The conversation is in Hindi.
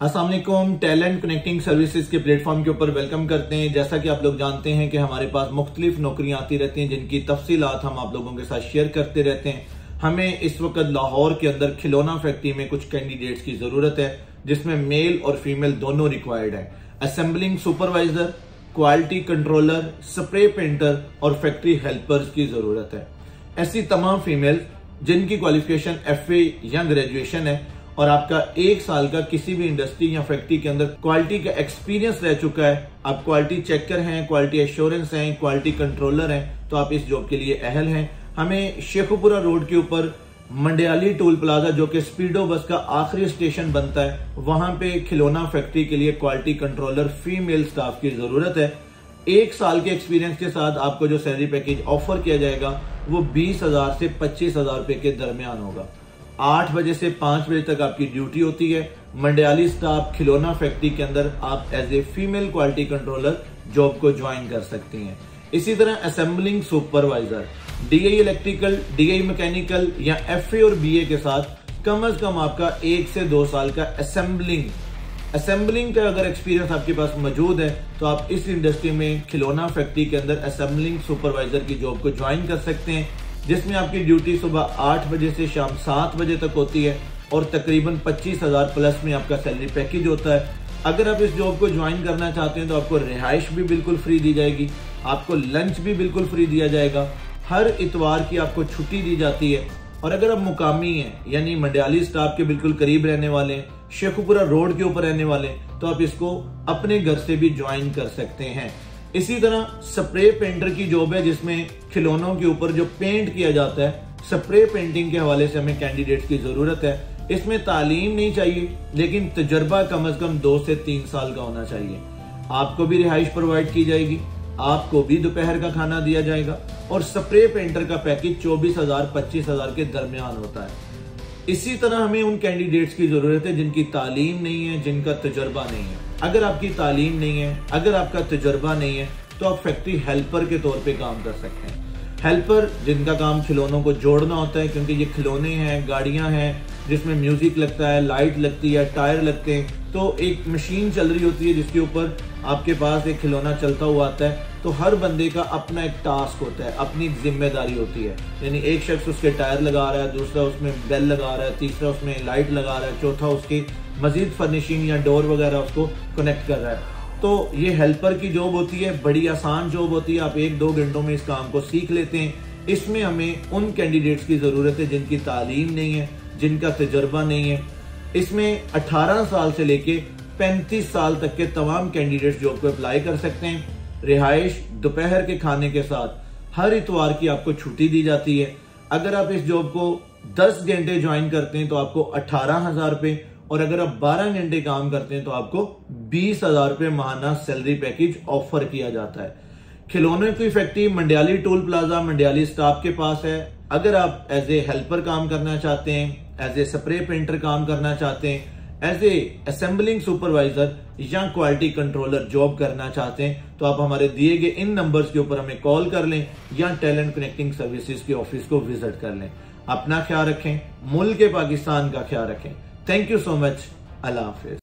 असलम टैलेंट कनेक्टिंग सर्विसेज़ के प्लेटफॉर्म के ऊपर वेलकम करते हैं। जैसा कि आप लोग जानते हैं कि हमारे पास मुख्तलिफ़ नौकरियाँ आती रहती हैं, जिनकी तफसीलात हम आप लोगों के साथ शेयर करते रहते हैं। हमें इस वक्त लाहौर के अंदर खिलौना फैक्ट्री में कुछ कैंडिडेट्स की ज़रूरत है, जिसमें मेल और फीमेल दोनों रिक्वायर्ड है। Assembling supervisor quality controller spray painter और फैक्ट्री हेल्पर्स की ज़रूरत है। ऐसी तमाम फीमेल जिनकी क्वालिफिकेशन एफ़ या ग्रेजुएशन है और आपका एक साल का किसी भी इंडस्ट्री या फैक्ट्री के अंदर क्वालिटी का एक्सपीरियंस रह चुका है। आप क्वालिटी चेकर हैं क्वालिटी एश्योरेंस हैं क्वालिटी कंट्रोलर हैं तो आप इस जॉब के लिए अहल हैं। हमें शेखुपुरा रोड के ऊपर मंडियाली टोल प्लाजा, जो कि स्पीडो बस का आखिरी स्टेशन बनता है, वहाँ पे खिलौना फैक्ट्री के लिए क्वालिटी कंट्रोलर फीमेल स्टाफ की ज़रूरत है। एक साल के एक्सपीरियंस के साथ आपको जो सैलरी पैकेज ऑफ़र किया जाएगा, वो बीस हज़ार से पच्चीस हज़ार रुपए के दरमियान होगा। आठ बजे से पाँच बजे तक आपकी ड्यूटी होती है। मंडियाली स्टाफ खिलौना फैक्ट्री के अंदर आप as a female quality controller job को ज्वाइन कर सकती हैं। इसी तरह assembling supervisor DI electrical DI mechanical या एफए और बीए के साथ कम अज कम आपका एक से दो साल का असेंबलिंग असेंबलिंग का अगर एक्सपीरियंस आपके पास मौजूद है तो आप इस इंडस्ट्री में खिलौना फैक्ट्री के अंदर असेंबलिंग सुपरवाइजर की जॉब को ज्वाइन कर सकते हैं। जिसमें आपकी ड्यूटी सुबह आठ बजे से शाम सात बजे तक होती है और तकरीबन पच्चीस हज़ार प्लस में आपका सैलरी पैकेज होता है। अगर आप इस जॉब को ज्वाइन करना चाहते हैं तो आपको रिहाइश भी बिल्कुल फ्री दी जाएगी, आपको लंच भी बिल्कुल फ्री दिया जाएगा, हर इतवार की आपको छुट्टी दी जाती है। और अगर आप मुकामी हैं, यानी मंडियाली स्टाफ के बिल्कुल करीब रहने वाले हैं, शेखुपुरा रोड के ऊपर रहने वाले हैं तो आप इसको अपने घर से भी ज्वाइन कर सकते हैं। इसी तरह स्प्रे पेंटर की जॉब है जिसमें खिलौनों के ऊपर जो पेंट किया जाता है स्प्रे पेंटिंग के हवाले से हमें कैंडिडेट्स की ज़रूरत है। इसमें तालीम नहीं चाहिए, लेकिन तजर्बा कम अज कम दो से तीन साल का होना चाहिए। आपको भी रिहाइश प्रोवाइड की जाएगी, आपको भी दोपहर का खाना दिया जाएगा और स्प्रे पेंटर का पैकेज चौबीस हज़ार, पच्चीस हज़ार के दरमियान होता है। इसी तरह हमें उन कैंडिडेट्स की ज़रूरत है जिनकी तालीम नहीं है, जिनका तजर्बा नहीं है। अगर आपकी तालीम नहीं है, अगर आपका तजर्बा नहीं है तो आप फैक्ट्री हेल्पर के तौर पे काम कर सकते हैं। हेल्पर जिनका काम खिलौनों को जोड़ना होता है, क्योंकि ये खिलौने हैं, गाड़ियाँ हैं जिसमें म्यूज़िक लगता है लाइट लगती है टायर लगते हैं तो एक मशीन चल रही होती है जिसके ऊपर आपके पास एक खिलौना चलता हुआ आता है तो हर बंदे का अपना एक टास्क होता है, अपनी ज़िम्मेदारी होती है। यानी एक शख्स उसके टायर लगा रहा है, दूसरा उसमें बेल लगा रहा है, तीसरा उसमें लाइट लगा रहा है, चौथा उसकी मजीद फर्निशिंग या डोर वगैरह उसको कनेक्ट कर रहा है। तो ये हेल्पर की जॉब होती है, बड़ी आसान जॉब होती है, आप एक दो घंटों में इस काम को सीख लेते हैं। इसमें हमें उन कैंडिडेट्स की ज़रूरत है जिनकी तालीम नहीं है जिनका तजर्बा नहीं है। इसमें 18 साल से लेके 35 साल तक के तमाम कैंडिडेट्स जॉब को अप्लाई कर सकते हैं। रिहाइश दोपहर के खाने के साथ हर इतवार की आपको छुट्टी दी जाती है। अगर आप इस जॉब को 10 घंटे ज्वाइन करते हैं तो आपको अठारह हज़ार रुपए, और अगर आप 12 घंटे काम करते हैं तो आपको बीस हज़ार रुपए माहाना सैलरी पैकेज ऑफ़र किया जाता है। खिलौने की factory Mandiyali toll plaza, Mandiyali staff के पास है। अगर आप एज ए हेल्पर काम करना चाहते हैं एज ए स्प्रे पेंटर काम करना चाहते हैं एज ए असेंबलिंग सुपरवाइजर या क्वालिटी कंट्रोलर जॉब करना चाहते हैं तो आप हमारे दिए गए इन नंबर्स के ऊपर हमें कॉल कर लें या टैलेंट कनेक्टिंग सर्विसेज़ के ऑफ़िस को विज़िट कर लें। अपना ख्याल रखें, मुल्क पाकिस्तान का ख्याल रखें। थैंक यू सो मच अल्लाह हाफिज।